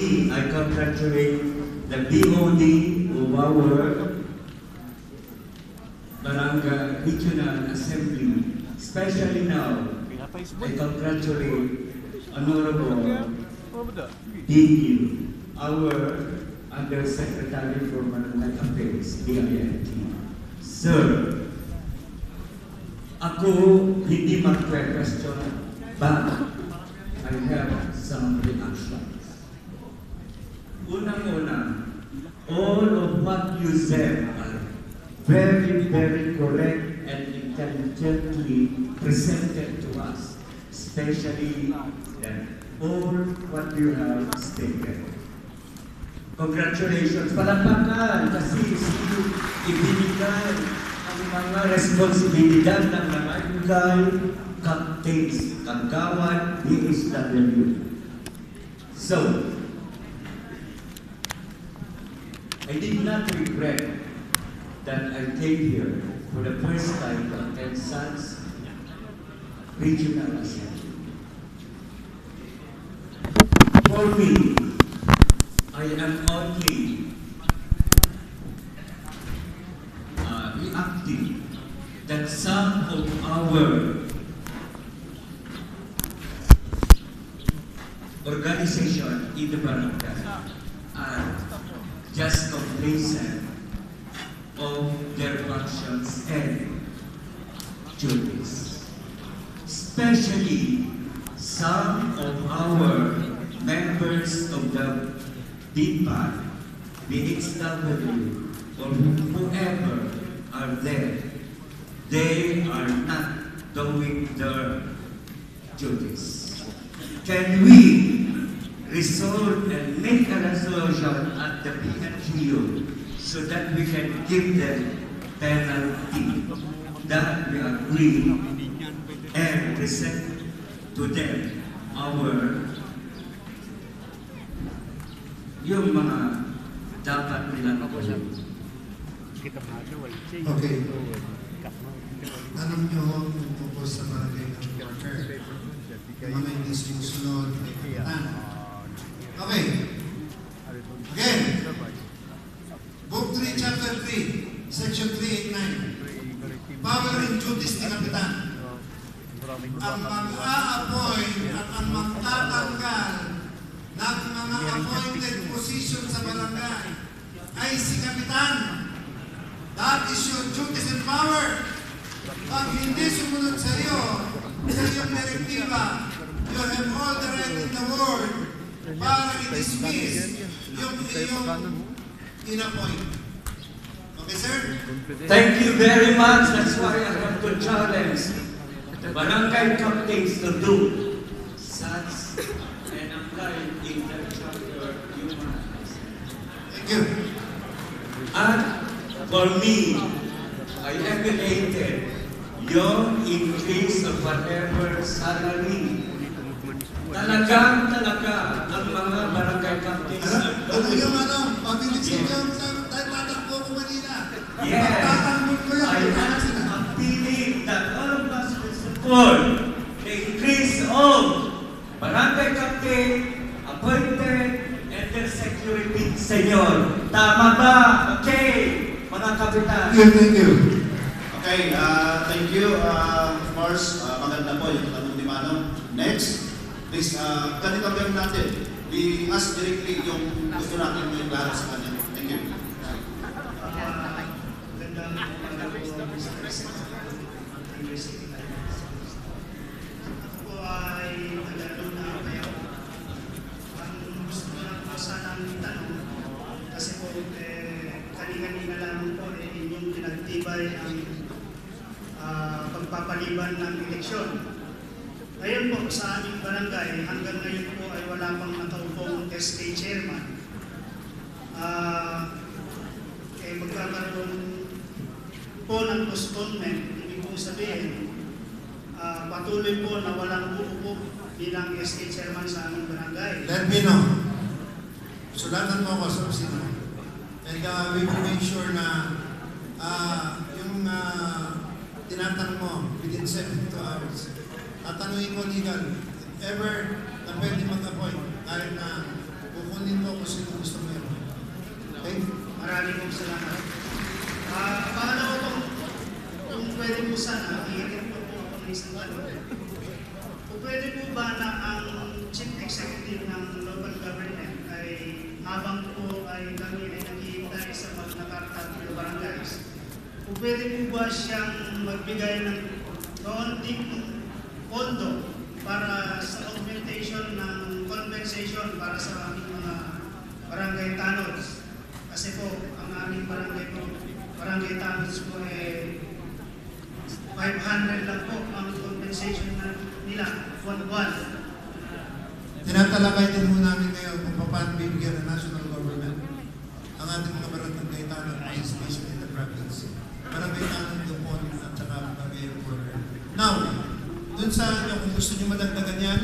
I congratulate the BOD of our Barangay Regional Assembly, especially now, I congratulate Honorable DU, our Undersecretary for Barangay Affairs, BINT. Sir, ako hindi magkwe-question, but I have some reactions. Unang-una, all of what you said very, very correct and intelligently presented to us, especially all what you have stated. Congratulations! Palakpakan kasi ibinigay ang mga responsibilidad ng barangay captains, kagawad, DSW. So, I did not regret that I came here for the first time to attend SANS Regional Assembly. For me, I am only uh, reacting that some of our organization in the barangay are just of their functions and duties. Especially some of our members of the DPAC, BXW, or whoever are there, they are not doing their duties. Can we resolve and make a resolution at the PNGU so that we can give them penalty that we agree and present to them our yung mga dapat nilang gawin. Okay. Tanong nyo yung tungkol sa barangay ng worker. Mga hindi sumusunod, kapitan. Okay. Again. Book 3, Chapter 3, Section 389. Power and duties ni kapitan. Ang mag-a-appoint at ang magtatanggal ng mga appointed position sa barangay ay si kapitan. That is your duties and power. Pag hindi sumunod sa iyo, sa iyong direktiba, you have all the right in the world para i-dismiss yung in-appoint. Okay, sir? Thank you very much. That's why I have to challenge the barangay captains to do such and apply in their chapter human rights. Thank you. And for me, I emulated your increase of whatever salary. Talagang talaga ang mga barangay captains Ano, ano yung ano, pabilis ko yung tatakbo ko kanina. Yes, Tatakbo ko yun. I am appealing that all of us will support the increase of barangay captain, appointed, and their security senyor. Tama ba? Okay, mga kapitan. Thank you, thank you. Okay, uh, thank you. Uh, of course, uh, maganda po yung tanong ni Manong. Next, please, uh, ganito gawin natin. We ask directly yung gusto natin yung klaro sa kanya. Thank you. Ako ay nagano na kayo. Ang gusto ko lang po eh, lamang po eh, inyong pinagtibay ang ah, pagpapaliban ng eleksyon. Ngayon po sa aming barangay, hanggang ngayon po ay wala pang nakaupong SK chairman. Ah, eh, magkakaroon po ng postponement, ibig pong sabihin, Ah, patuloy po na walang uupo bilang SK chairman sa aming barangay. Let me know. Sulatan mo ako sa opisina. And uh, we will make sure na uh, yung uh, tinatanong mo within 72 hours, tatanungin ko legal, ever na pwede mag-appoint, kahit na kukunin Maraming po salamat. Ah, pangalawa po, kung pwede po sana, iirin po po ako ng isang tanong. Kung pwede po ba na ang Chief Executive ng local government ay habang po ay kami ay naghihintay sa mga nakarta ng barangays, kung pwede po ba siyang magbigay ng kaunting pondo para sa augmentation ng compensation para sa aming mga barangay tanods. Kasi po, ang aming barangay po, barangay tanods po eh 500 lang po ang compensation na nila buwan-buwan. Tinatalakay din ho namin ngayon kung paano bibigyan ng national government ang ating mga barangay tanong ay especially in the province. Barangay tanong Dupon at saka barangay Recorder. Now, dun sa inyo, kung gusto nyo madagdagan yan,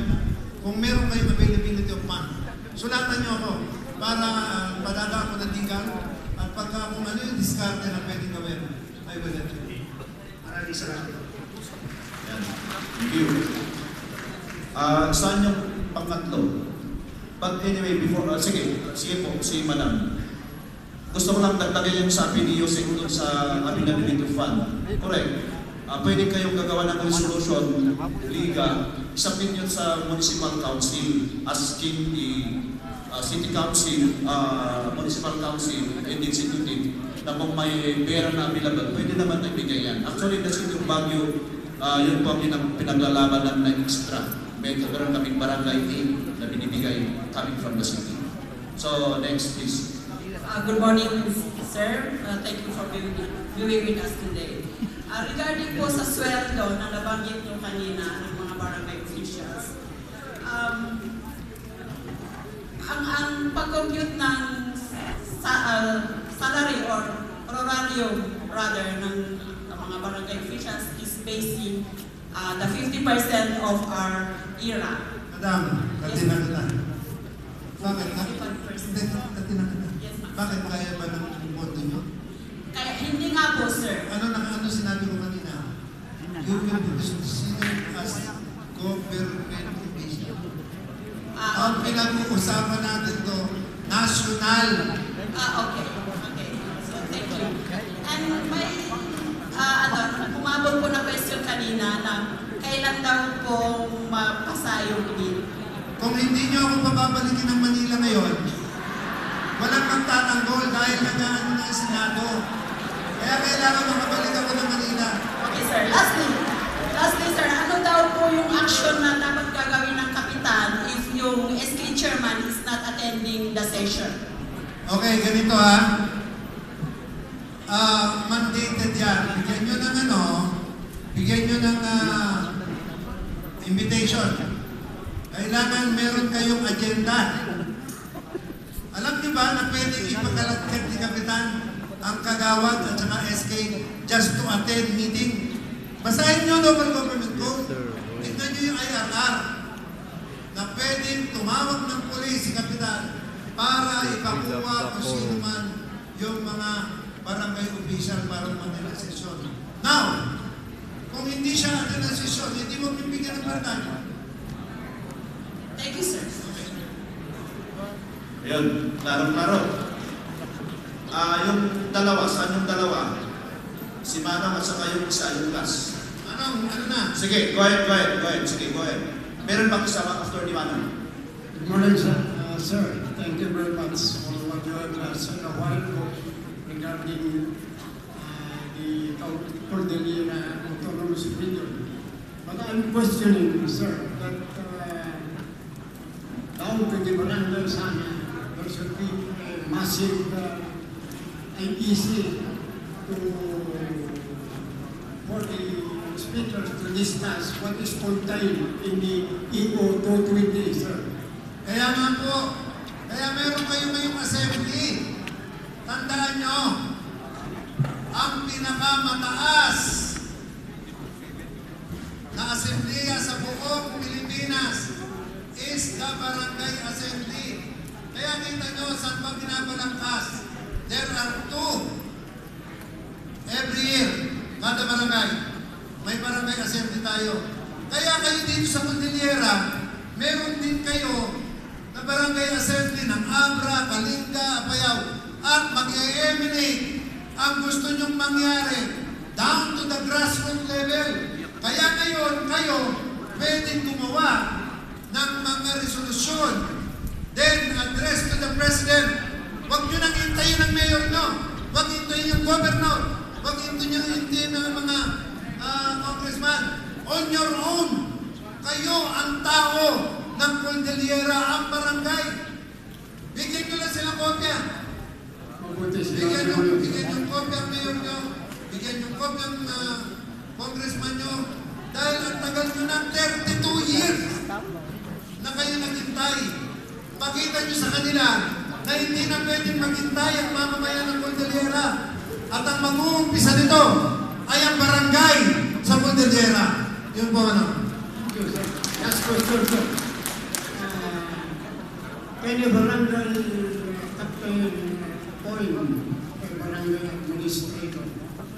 kung meron kayong availability of fund, sulatan nyo ako para uh, padaga ako ng tigang at pagka kung ano yung diskarte na pwedeng gawin, I will let you. Maraming salamat. Yan. Thank you. Ah, saan yung pangatlo? But anyway, before, ah, sige, sige po, si Madam. Gusto ko lang dagdagan yung sabi ni Yosek doon sa Availability Fund. Correct. Ah, pwede kayong gagawa ng resolution, Liga, isapin yun sa Municipal Council, asking the ah, City Council, ah, Municipal Council, and Executive na kung may pera na available, pwede naman na ibigay yan. Actually, the City of Baguio, ah, yun po ang pinag- pinaglalabanan ng extra. May kagkaroon kaming barangay aid na binibigay coming from the city. So, next please. Uh, Good morning, sir. Uh, Thank you for being being with us today. Uh, Regarding po sa sweldo na nabanggit nyo kanina ng mga barangay officials, um, ang ang pag-compute ng sa, uh, salary or honorarium rather ng, ng mga barangay officials is based in uh, the 50% of our era. Madam, katina kita. Bakit? ha? 55%. Hindi, katina kita. Yes. Bakit kaya ba ng boto nyo? Kaya hindi nga po, sir. Ano na ano sinabi ko kanina? You will be considered as government official. Ah, Ang pinag-uusapan natin to, national. Ah, okay. Okay. So, thank you. And may, ah, ano, umabot po na question kanina na kailan daw po mapasa yung bill. Kung hindi nyo ako papabalikin ng Manila ngayon, walang magtatanggol dahil nag-ano na ang Senado. Kaya kailangan makabalik ako ng Manila. Okay, sir. Lastly, lastly, sir, ano daw po yung action na dapat gagawin ng kapitan if yung SK chairman is not attending the session? Okay, ganito ha. Ah, mandated yan. Bigyan nyo ng ano, bigyan nyo ng ah, invitation. Kailangan meron kayong agenda. Alam niyo ba na pwede ipagkalagkat ni Kapitan ang kagawad at saka SK just to attend meeting? Basahin niyo local government code. Tignan niyo yung IRR na pwedeng tumawag ng pulis si Kapitan para ipakuha kung sino man yung mga barangay official para manila sesyon. Now, kung hindi siya attend ng sesyon, hindi mo bibigyan ng barangay. Thank you, sir. Ayun, klaro-klaro. Ah, yung dalawa, saan yung dalawa? Si Manong at saka yung isa, yung last. Ano, ano na? Sige, go ahead, go ahead, go ahead. Sige, go ahead. Meron ba kasama after ni Manong? Good morning, sir. Uh, sir, thank you very much for what you have uh, said a while ago regarding uh, the Cordillera Autonomous Region. But I'm questioning, sir, that uh, down to the barangay sana, there should be massive uh, IEC to for the speakers to discuss what is contained in the EO 220, sir. Kaya nga po, kaya meron kayo ngayong assembly. Tandaan nyo, ang pinakamataas na assemblea sa buong Pilipinas is the Barangay Assembly. Kaya kita nyo, saan ba binabalangkas? There are two every year, kada barangay. May barangay assembly tayo. Kaya kayo dito sa Cordillera, meron din kayo na barangay assembly ng Abra, Kalinga, Apayao. at mag-emanate ang gusto nyong mangyari down to the grassroots level. Kaya ngayon, kayo pwedeng gumawa ng mga resolusyon. Then, address to the President. Huwag nyo nang hintayin ang mayor nyo. Huwag hintayin yung governor. Huwag hintayin yung hintayin mga ah, congressman. On your own. Kayo ang tao ng Cordillera, ang barangay. Bigyan nyo lang silang kopya. Bigyan yung, bigyan yung kopya ang mayor nyo. Bigyan yung kopya ang ah, congressman nyo. Dahil ang tagal nyo ng 32 years na kayo naghintay. Pakita nyo sa kanila na hindi na pwedeng maghintay ang mamamayan ng Cordillera. At ang mag-uumpisa nito ay ang barangay sa Cordillera. Yun po ano. Thank you, sir. Last question, sir. Uh, Can the barangay captain point a barangay administrator?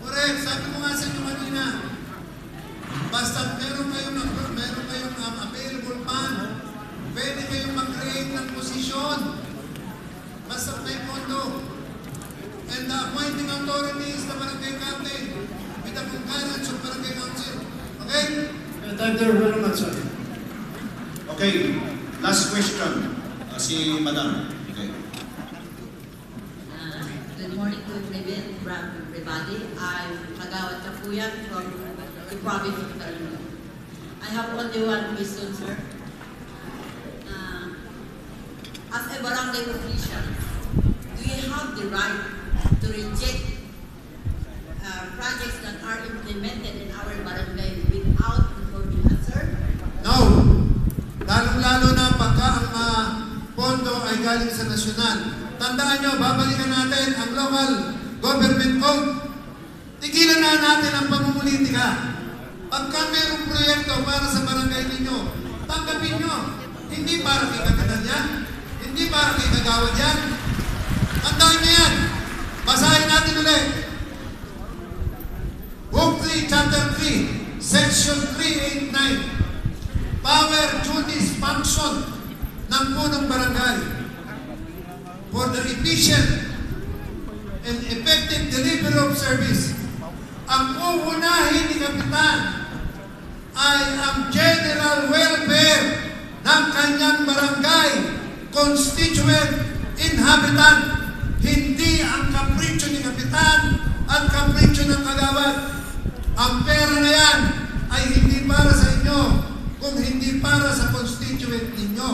Correct. Sabi ko nga sa inyo kanina. Basta meron kayong, meron kayong um, available fund, pwede kayong mag-create ng posisyon. Basta may. And the appointing authority is the barangay captain with the concurrence of barangay council. Okay? Uh, Thank you very much, sir. Okay, last question. Uh, si Madam. Okay. Uh, Good morning to everyone, everybody. I'm Kagawad Kapuyan from the province of Tarlac. I have only one question, sir. As a barangay official, do you have the right to reject uh, projects that are implemented in our barangay without informing us, sir? No. Lalong-lalo na pagka ang ah, pondo ay galing sa nasyonal. Tandaan nyo, babalikan natin ang local government code. Tigilan na natin ang pamumulitika. Pagka mayroong proyekto para sa barangay ninyo, tanggapin nyo. Hindi para kay kaganan yan. Hindi para kay kagawad yan. Tandaan nyo yan. Basahin natin ulit. Book 3, Chapter 3, Section 389 power, duties, function ng punong barangay for the efficient and effective delivery of service. Ang uunahin ni Kapitan ay ang general welfare ng kanyang barangay, constituent, inhabitant, hindi ang kapritsyo ni Kapitan at kapritsyo ng kagawad. Ang pera na yan ay hindi para sa inyo, kung hindi para sa constituent ninyo.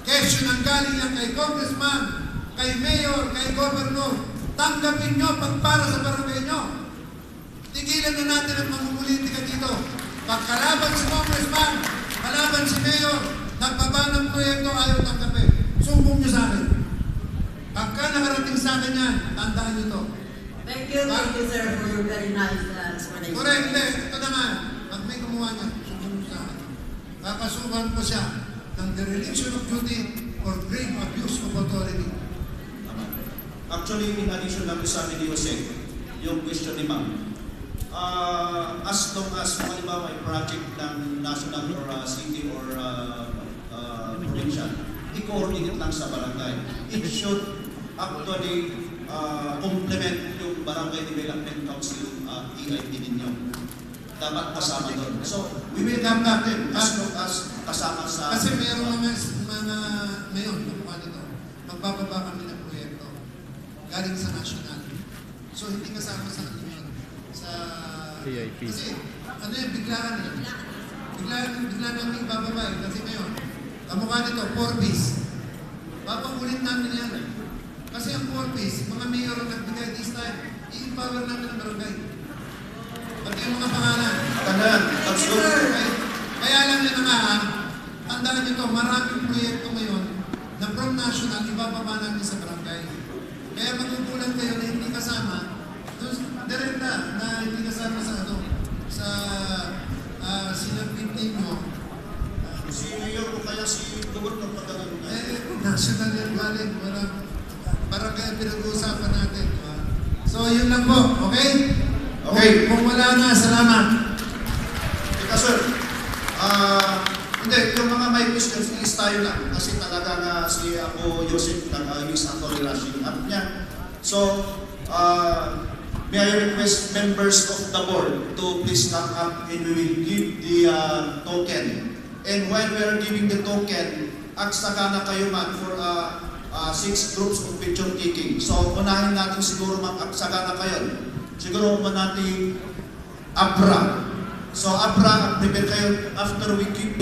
Kesyo nang galing yan kay congressman, kay mayor, kay governor, tanggapin nyo pag para sa barangay nyo. Tigilan na natin ang mamumulitika dito. Pagkalaban si congressman, kalaban si mayor, nagbaba ng proyekto, ayaw tanggapin. Sumbong nyo sa akin. Pagka nakarating sa akin yan, tandaan nyo to. Thank you, thank you, sir, for your very nice uh, explanation. Correct, hindi. Ito na nga. Pag may gumawa niya, susunod mo sa akin. Kakasuhan ko siya ng dereliction of duty or grave abuse of authority. Actually, in addition lang sa amin ni Jose, yung question ni Ma'am. Uh, as long as kung halimbawa ay project ng national or uh, city or uh, i-coordinate lang sa barangay. It should actually uh, complement yung barangay development council uh, EIP ninyo. Dapat kasama doon. So, we will come back then as long as kasama sa... Kasi mayroong mga, mga ngayon, nakuha nito, magbababa kami ng proyekto galing sa national. So hindi kasama sa ano yun, sa... AIP. Kasi ano yan, biglaan yan. Biglaan, biglaan namin ibababa eh. Kasi ngayon, kamukha nito, 4 piece. Papangulit namin yan. Kasi ang 4 piece, mga mayor ang nagbigay this time, i-empower namin ang barangay. Pati yung mga pangalan. Tandaan, that's good. Kaya, lang yun na nga, ah, tandaan nyo to, maraming proyekto ngayon na from national, ibababa namin sa barangay. Kaya magugulan kayo na hindi kasama, direkta na hindi kasama sa ano, sa uh, sinabit ninyo, Si Mayor o kaya si Gobernador pagkakaroon na. eh, national yan galing, walang barangay ang pinag-uusapan natin. ah. So, yun lang po, okay? Okay. Kung, kung wala na, salamat. Teka sir, ah, hindi, yung mga may questions, ilis tayo lang. Kasi talaga nga si ako, Joseph, nag-ayos ako relasyon. At niya, So, uh, may I request members of the board to please come up and we will give the uh, token. And when we are giving the token, aksaka na kayo man for uh, uh, six groups of picture taking. So, unahin natin siguro mag-aksaka na kayo. Siguro mo natin Abra. So, Abra, prepare kayo after we the